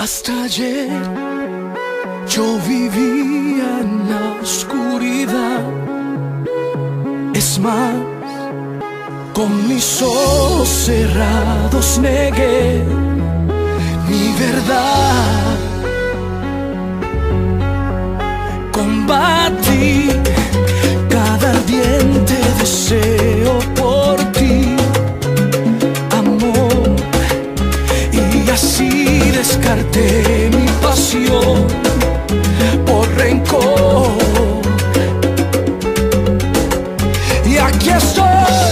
Hasta ayer yo vivía en la oscuridad. Es más, con mis ojos cerrados negué mi verdad. negarte mi pasión por rencor. Y aquí estoy.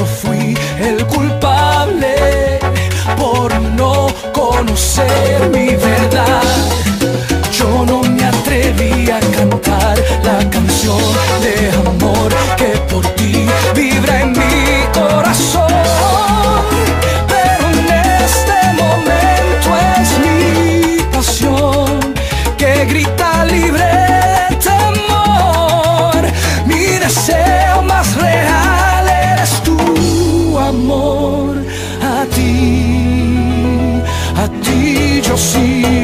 acaso fui el culpable por no conocer mi verdad. Yo no me atreví a cantar la canción de amor que por ti vibra en mi corazón. Pero en este momento es mi pasión que grita. amor a ti, a ti yo sí.